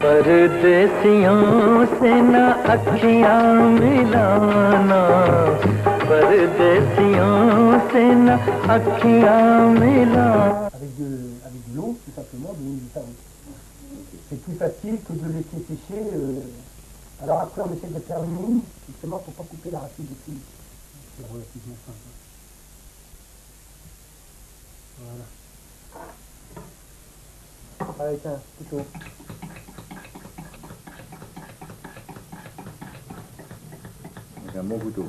परदेसियों से न अखियां मिलाना परदेसियों से न अखियां मिलाना avec de, avec de l'eau, tout simplement, de l'eau du savon. C'est plus facile que de laisser sécher. euh, Alors après, on essaie de faire une ligne, justement, pour pas couper la racine du fil. C'est relativement simple. hein. Voilà. Allez, tiens, couteau. Donc un bon couteau.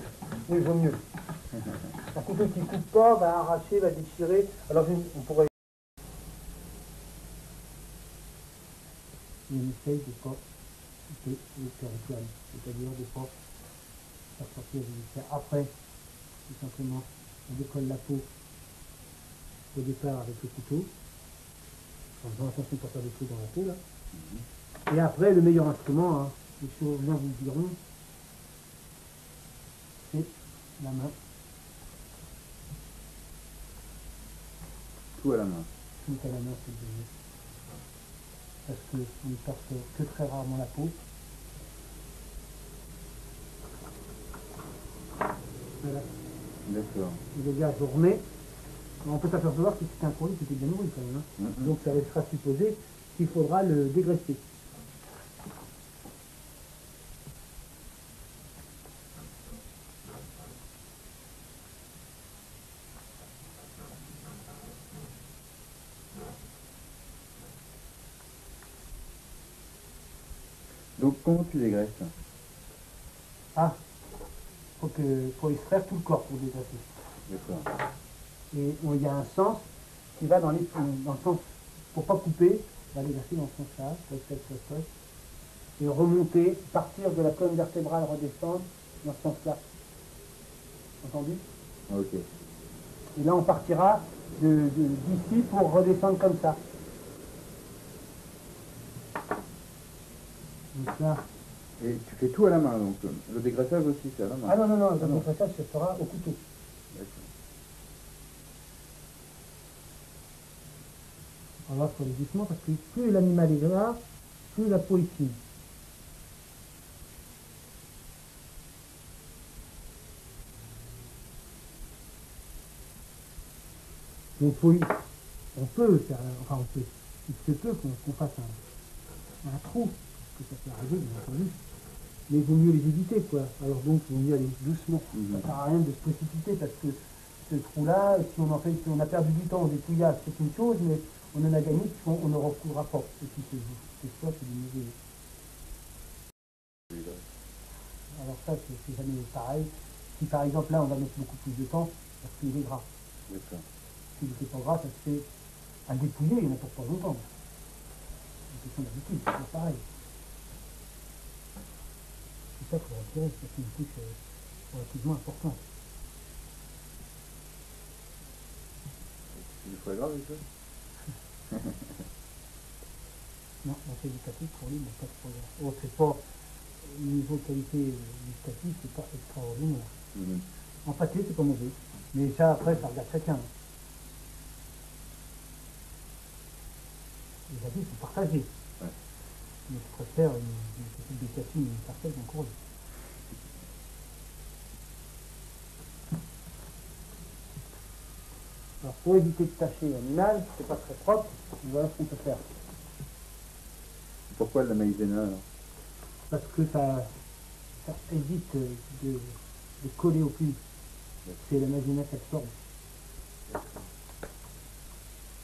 Oui, il vaut mieux. Un couteau qui ne coupe pas va arracher, va déchirer. Alors on pourrait. On essaye de pas couper le péritoine, c'est-à-dire de ne pas faire sortir les. Après, tout simplement, on décolle la peau au départ avec le couteau, en faisant attention pour faire des trous dans la peau là. Et après, le meilleur instrument, hein, les chirurgiens vous le diront, c'est la main. Tout à la main. tout à la main, c'est. Parce qu'on ne porte que très rarement la peau. Voilà. D'accord. Et le gars, je remets. On peut s'apercevoir que c'est un produit qui était bien nourri quand même. hein. Donc ça laissera supposer qu'il faudra le dégraisser. Donc comment tu dégraisses Ah, faut que, faut extraire tout le corps pour dégraisser. D'accord. Et il y a un sens qui va dans, les, dans le sens, pour pas couper, on va les verser dans ce sens-là, et remonter, partir de la colonne vertébrale, redescendre dans ce sens-là. Entendu? Ok. Et là, on partira de- de- d'ici pour redescendre comme ça. Et tu fais tout à la main, donc le dégraissage aussi, c'est à la main. ah non, non, non, Ah le non. dégraissage se fera au couteau. Va faut aller doucement parce que plus l'animal est gras, plus la peau est fine. Donc faut- on peut faire, enfin on peut, il se peut qu'on fasse un, un trou, ça peut arriver bien entendu, mais il vaut mieux les éviter quoi. Alors donc il vaut mieux aller doucement. Mhm. Ça sert à rien de se précipiter parce que ce trou-là, si on en fait, si on a perdu du temps au dépouillage, c'est une chose, mais on en a gagné puisqu'on on ne recouvra pas ce qui se joue. C'est ça, c'est du mauvais. Alors ça, c'est c'est jamais pareil. Si par exemple là, on va mettre beaucoup plus de temps, parce qu'il est gras. S'il n'était pas gras, ça se fait à le dépouiller, il n'importe pas longtemps. C'est une question d'habitude, c'est pas pareil. C'est ça qu'il faut retirer, c'est une couche euh, relativement importante. C'est du foie gras, avec ça Non, on fait du café pour lui, mais pas de problème. Oh, c'est pas, au niveau qualité gustative, c'est pas extraordinaire. Mhm. En pâté, c'est pas mauvais. Mais ça, après, ça regarde chacun. Les avis sont partagés. Mais je préfère une, une petite bécatine, une sarcelle qu'un courrier. Alors, pour éviter de tacher l'animal, c'est pas très propre, voilà ce qu'on peut faire. Pourquoi la maïzena alors? Parce que ça, ça évite de, de coller au pulpe. C'est la maïzena qui absorbe.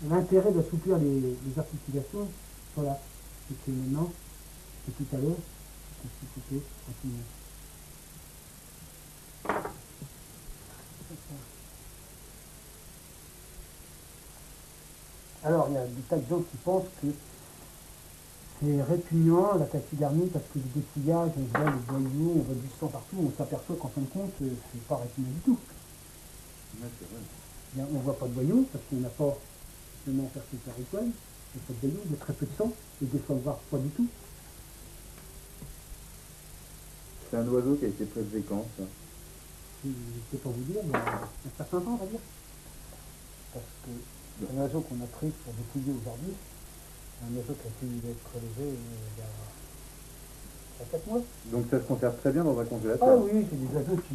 L'intérêt d'assouplir les, les articulations, voilà, c'est maintenant, et tout à l'heure. Alors, il y a des tas de gens qui pensent que c'est répugnant la taxidermie parce que le dépouillage, on voit le boyau, on voit du sang partout, on s'aperçoit qu'en fin de compte, euh, c'est pas répugnant du tout. Bien, on voit pas de boyau parce qu'on n'a pas seulement percé par il n'y a pas de très peu de sang, et des fois voire pas du tout. C'est un oiseau qui a été prélevé quand ça Je ne sais pas vous dire, mais un certain temps, on va dire. Parce que un oiseau qu'on a pris pour dépouiller aujourd'hui, Un oiseau qui a pu être prélevé euh, il y a, il y a 4 mois. Donc ça se conserve très bien dans un Ah congélateur. oui, c'est des oiseaux qui...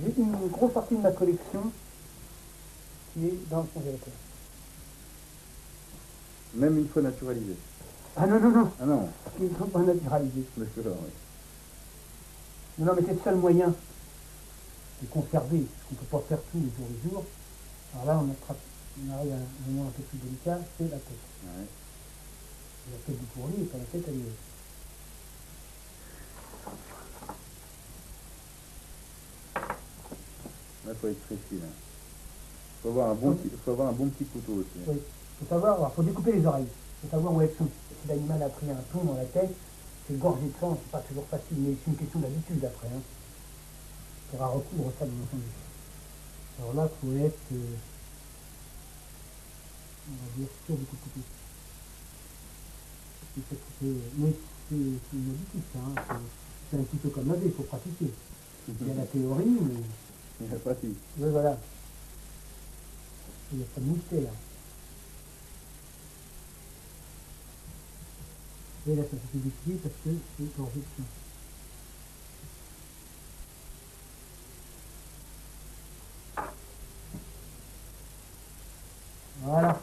J'ai une grosse partie de ma collection qui est dans le congélateur. Même une fois naturalisé. Ah non, non, non, Ah non, qui ne sont pas naturalisés. d'accord, oui. Non, non, mais c'est le seul moyen de conserver, parce qu'on ne peut pas faire tout le jour le jour. Alors là, on, attrape, on arrive à un moment un peu plus délicat, c'est la tête. Ouais. La tête du pourri et pas la tête elle est... Là, faut être précis. Là. Faut avoir un bon, petit, faut avoir un bon petit couteau aussi. Oui. Il faut savoir, il faut découper les oreilles. Il faut savoir où elles sont. Si l'animal a pris un plomb dans la tête, c'est gorgé de sang, c'est pas toujours facile, mais c'est une question d'habitude après. Hein. Il faudra recouvrir ça, bien entendu. Alors là, il faut être, euh, on va dire, sûr de couper. C'est- Mais c'est une habitude, ça. Hein. C'est- un petit peu comme laver, il faut pratiquer. Il y a la théorie, mais Il y a pratique. oui, voilà. Il n'y a pas de mystère. Et là, ça fait difficile parce que c'est sang. Voilà.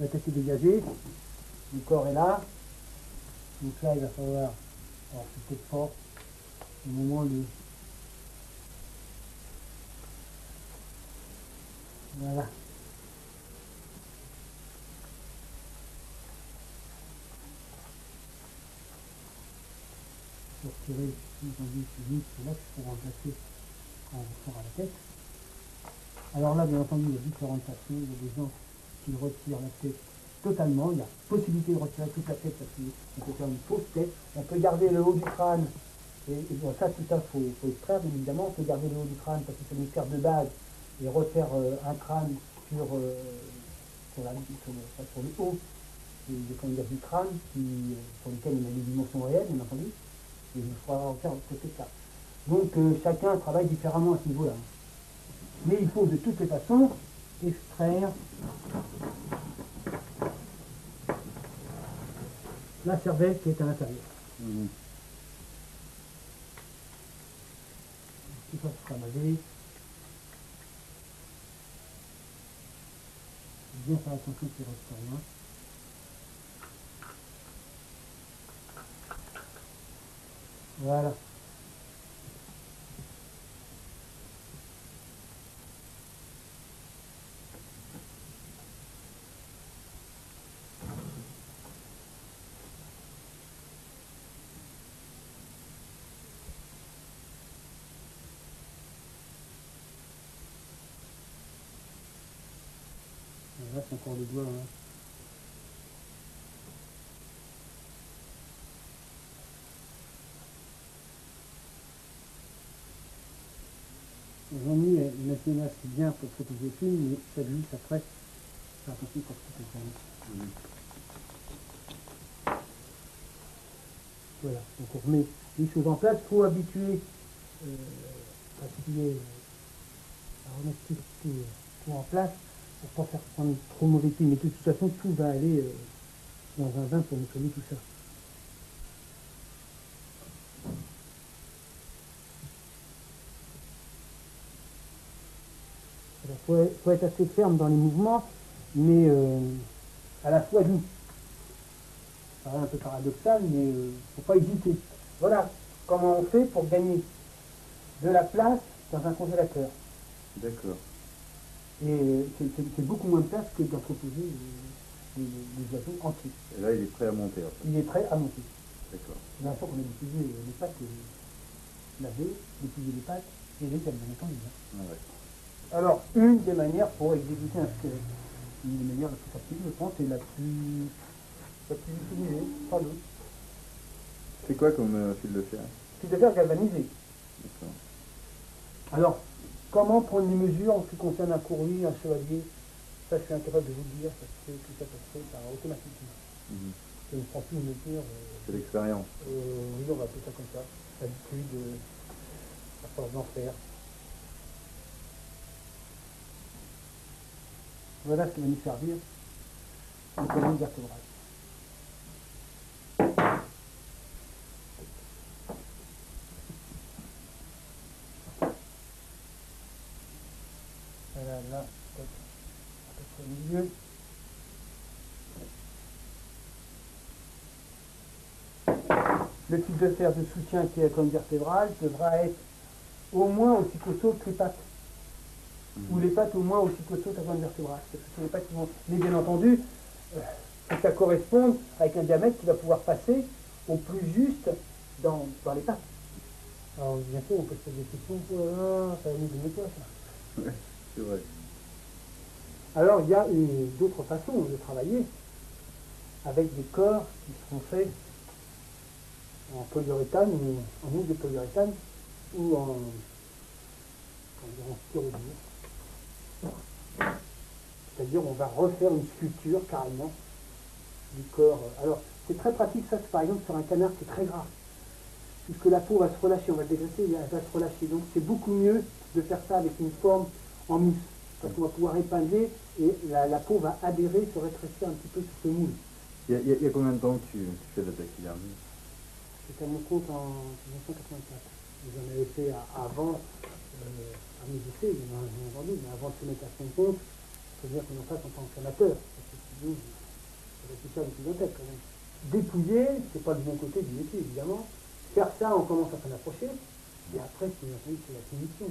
La tête est dégagée. Le corps est là. Donc là, il va falloir. Alors, c'est peut-être fort. Au moment de. Voilà. Remplacer la tête. Alors là, bien entendu, il y a différentes façons. Il y a des gens qui retirent la tête totalement. Il y a possibilité de retirer toute la tête parce qu'on peut faire une fausse tête. On peut garder le haut du crâne. Et, ça, tout ça, il faut, extraire, bien évidemment. On peut garder le haut du crâne parce que c'est une faire de base et refaire euh, un crâne sur, euh, sur, la, sur, le, enfin, sur le haut des, du crâne qui, euh, sur lequel on a des dimensions réelles, bien entendu. Il faudra refaire côté ça. Donc euh, chacun travaille différemment à ce niveau-là. Mais il faut de toutes les façons extraire la cervelle qui est à l'intérieur. Mhm. Tout ça sera lavé. Bien faire attention qu'il reste rien. Voilà. Là, c'est encore le doigt. Hein. Masque bien pour protéger les films, mais ça glisse après. Faire attention pour le crâne. Mhm. Voilà, donc on remet les choses en place. Il faut habituer, euh, particulier, euh, à remettre tout, en place pour pas faire prendre trop mauvais pied. Mais de toute façon, tout va aller euh, dans un bain pour nettoyer tout ça. Il faut, être- faut être assez ferme dans les mouvements, mais euh, à la fois doux. Ça paraît un peu paradoxal, mais il ne faut pas hésiter. Voilà comment on fait pour gagner de la place dans un congélateur. D'accord. Et euh, c'est beaucoup moins de place que d'entreposer les oiseaux entiers. Et là, il est prêt à monter. Il est prêt à monter. D'accord. La fois qu'on a diffusé les pattes, euh, laver, diffuser les pattes et les ailes, bien entendu. Alors, une des manières pour exécuter un squelette, une des manières la plus facile, je pense, et la plus, la plus utilisée, sans doute, C'est quoi comme euh, fil de fer? C'est de galvaniser. D'accord. Alors, comment prendre les mesures en ce qui concerne un courrier, un chevalier? Ça, je suis incapable de vous le dire, parce que tout ça, ça se fait par automatiquement. Mhm. Je ne prends plus une mesure. euh, C'est l'expérience. euh, oui, on va appeler ça comme ça. L'habitude, à force d'en faire. Voilà ce qui va nous servir en colonne vertébrale. Voilà, là, peut-être au milieu. Le type de fer de soutien qui est la colonne vertébrale devra être au moins aussi costaud que les pattes. Ou les pattes au moins aussi costaudes que la colonne vertébrale. Parce que ce sont les pattes qui vont. Mais bien entendu, euh, faut que ça corresponde avec un diamètre qui va pouvoir passer au plus juste dans, dans les pattes. Alors bientôt on peut se poser des questions, oh là là, ça va nous donner quoi ça Ouais, c'est vrai. Alors il y a d'autres façons de travailler avec des corps qui seront faits en polyuréthane ou en mousse de polyuréthane ou en, en. C'est-à-dire on va refaire une sculpture carrément du corps. Alors c'est très pratique ça, c'est par exemple sur un canard qui est très gras. Puisque la peau va se relâcher, on va le dégraisser, elle va se relâcher. Donc c'est beaucoup mieux de faire ça avec une forme en mousse. Parce qu'on va pouvoir épingler et la, la peau va adhérer, se rétrécir un petit peu sur ce moule. Il y a, il y combien de temps que tu, tu fais de la taxidermie C'était à mon compte en 1984. J'en avais fait avant, euh, à mes essais, bien bien entendu, mais avant de se mettre à son compte, il faut dire qu'on en tant qu'amateur. Parce que sinon, faire depuis longtemps quand même. Dépouiller, c'est pas le bon côté du métier, évidemment. Faire ça, on commence à s'en approcher. Et après, c'est c'est la finition.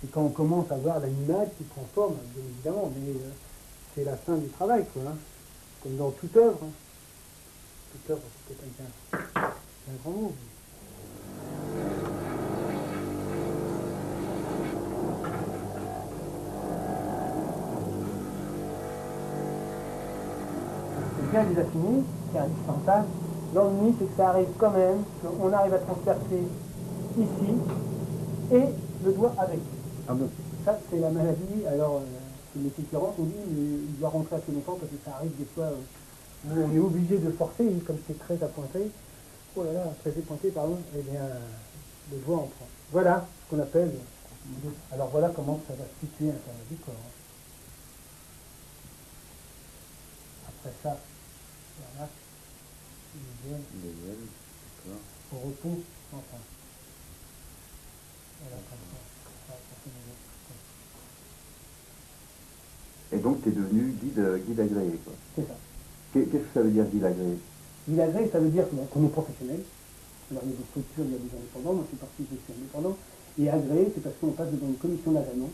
C'est quand on commence à voir l'animal qui prend forme, bien évidemment, mais euh, c'est la fin du travail, quoi. hein. Comme dans toute œuvre. hein. Toute œuvre, c'est peut-être un, grand mot. C'est bien déjà fini, c'est indispensable. L'ennui, c'est que ça arrive quand même, qu'on arrive à transpercer ici et le doigt avec. Ah bon? Ça, c'est la maladie. Alors, euh, c'est le métier qui rentre, on dit, il doit rentrer assez longtemps parce que ça arrive des fois euh, où on est obligé de forcer, et comme c'est très appointé. Oh là là, très épointé, pardon, eh bien, le doigt en prend. Voilà ce qu'on appelle. Alors voilà comment ça va se situer à l'intérieur du corps. Après ça, voilà, au repos sans fin. Voilà, comme ça. Et donc tu es devenu guide, euh, guide agréé, quoi. C'est ça. Qu'est- Qu'est-ce que ça veut dire guide agréé Il agrée, ça veut dire qu'on qu'on est professionnel. Alors il y a des structures, il y a des indépendants, moi je suis parti, je suis indépendant. Et agréé, c'est parce qu'on passe devant une commission d'agrément,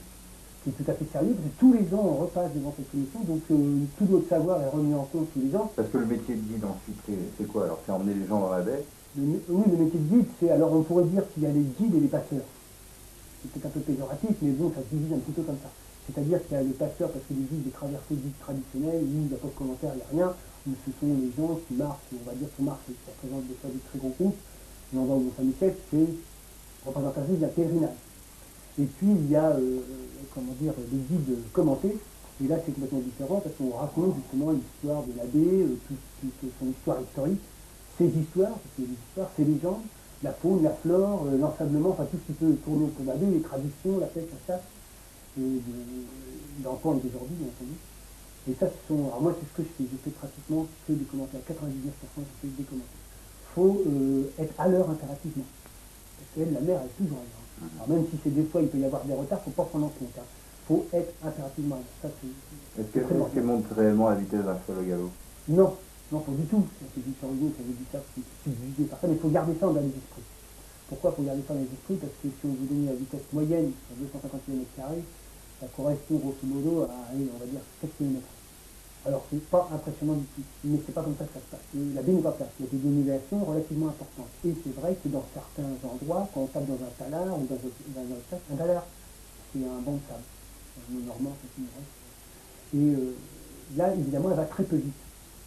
qui est tout à fait sérieux, parce que tous les ans on repasse devant cette commission, donc euh, tout notre savoir est remis en compte tous les ans. Parce que le métier de guide ensuite, c'est quoi? Alors c'est emmener les gens dans la baie? Le oui, le métier de guide, c'est alors on pourrait dire qu'il y a les guides et les passeurs. C'est peut-être un peu péjoratif, mais bon, ça se divise un petit peu comme ça. C'est-à-dire qu'il y a le passeur parce que les guides, des traversées guides traditionnelles, où il n'y a pas de commentaire, il n'y a rien, où ce sont les gens qui marchent, on va dire qu'on marche, ça représente des fois des très gros groupes. Où on Mont-Saint-Michel, c'est représentatif d'un pèlerinage. Et puis il y a, euh, comment dire, des guides commentés. Et là, c'est complètement différent parce qu'on raconte justement l'histoire de l'abbé, euh, toute, toute son histoire historique, ses histoires, que histoires, ses légendes, la faune, la flore, euh, l'ensablement, enfin tout ce qui peut tourner autour de l'abbé, les traditions, la pêche, la chasse, et de- d'enfants et d'aujourd'hui, bien entendu. Et ça, ce sont, alors moi, c'est ce que je fais. Je fais pratiquement que des commentaires. 99% je fais des commentaires. Il faut être à l'heure impérativement. Parce qu'elle, la mère, elle est toujours à l'heure. Alors même si c'est des fois, il peut y avoir des retards, il ne faut pas prendre en compte. Il faut être impérativement c'est- c'est- Est-ce c'est que- est-ce important. qu'elle monte réellement la vitesse d'un cheval au galop? Non, non, pas du tout. C'est du survie, ça veut dire ça, c'est subjugué par ça, mais il faut garder ça dans les esprits. Pourquoi il faut garder ça dans les esprits Parce que si on vous donne la vitesse moyenne à 250 km, ça correspond grosso modo à, allez, on va dire, 7 km. Alors c'est pas impressionnant du tout, mais c'est pas comme ça que ça se passe. La pas plate, il y a des dénivellations relativement importantes. Et c'est vrai que dans certains endroits, quand on tape dans un talard ou dans un, dans un, un c'est un banc de sable. Le normand, c'est une. Et euh, là, évidemment, elle va très peu vite.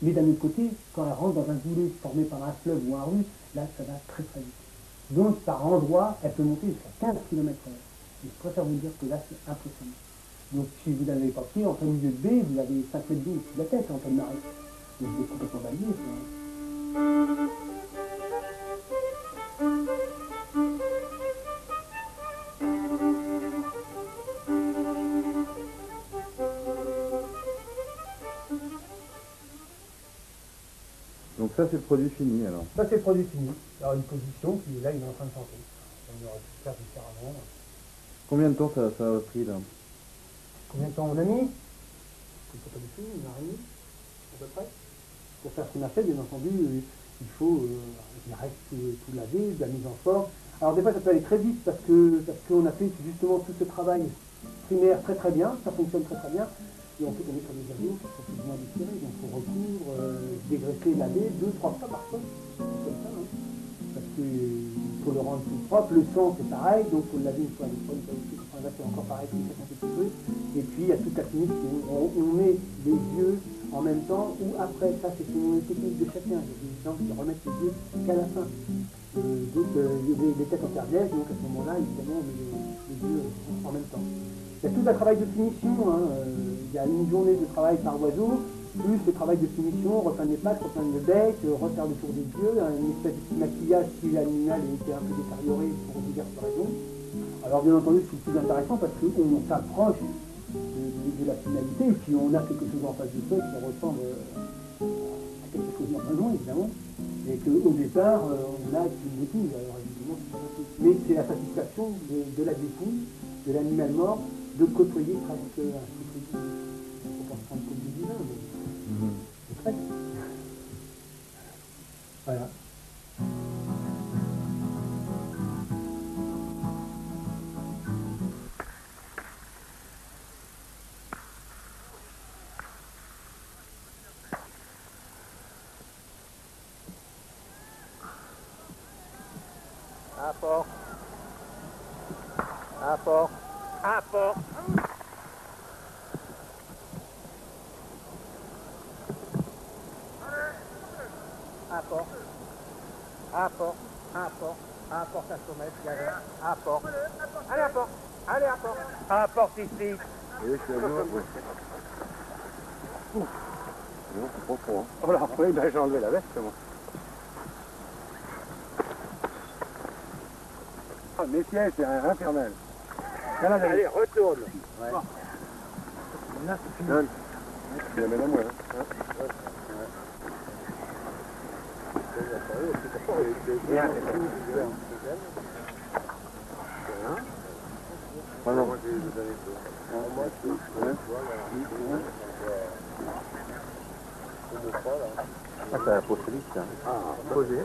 Mais d'un autre côté, quand elle rentre dans un goulet formé par un fleuve ou un rue, là, ça va très très vite. Donc, par endroit, elle peut monter jusqu'à 15 km h Et je préfère vous dire que là, c'est impressionnant. Donc, si vous n'avez pas pied en milieu de baie, vous avez 5 mètres d'eau de la tête en pleine marée. Donc, vous êtes complètement balayé. quoi. Donc ça c'est le produit fini alors. Ça, c'est le produit fini. Alors, une position qui, là, il est en train de changer. On aurait pu faire différemment. Combien de temps ça, ça a pris là? Combien de temps on a mis Je ne pas du tout, une heure et à peu près. Pour faire ce qu'on a fait, bien entendu, euh, il faut euh, reste tout, tout laver, de la mise en forme. Alors des fois ça peut aller très vite parce parce qu'on a fait justement tout ce travail primaire très très bien, ça fonctionne très très bien. Et ensuite on est sur des avions qui sont plus ou moins donc il faut recoudre, euh, dégraisser, laver deux, trois fois ça, hein. Qu'il faut le rendre plus propre, le sang c'est pareil, donc il faut le laver une fois, fois, une fois, fois, enfin, là c'est encore pareil, il faut un petit peu. Et puis il y a toute la technique, on, on met les yeux en même temps ou après, ça c'est une technique de chacun. Il des gens qui remettent les yeux qu'à la fin. Euh, donc euh, les, les têtes en cardiaque, donc à ce moment-là, évidemment, on met les, les yeux en même temps. Il y a tout un travail de finition, hein, euh, il y a une journée de travail par oiseau, plus le travail de finition, repeindre les pattes, repeindre le bec, euh, refaire le tour des yeux, une espèce de maquillage si l'animal était un peu détérioré pour diverses raisons. Alors bien entendu, c'est plus intéressant parce qu'on s'approche de, la finalité et puis on a quelque chose en face de soi qui ressemble euh, à quelque chose loin, évidemment. Et qu'au départ, euh, on a une dépouille. Alors évidemment, mais c'est la satisfaction de, de la dépouille, de l'animal mort, de côtoyer presque un Like. Apple. Apple. Apple. Ici. Ouais. Ouf. Non, c'est pas trop. Hein. Oh là, oui, ben j'ai enlevé la veste, moi. Ah, mes pièges, c'est infernal. Allez, retourne. Donne. Tu la mets à moi. Hein. Ah non. Ah, c'est ça. Ah, posé.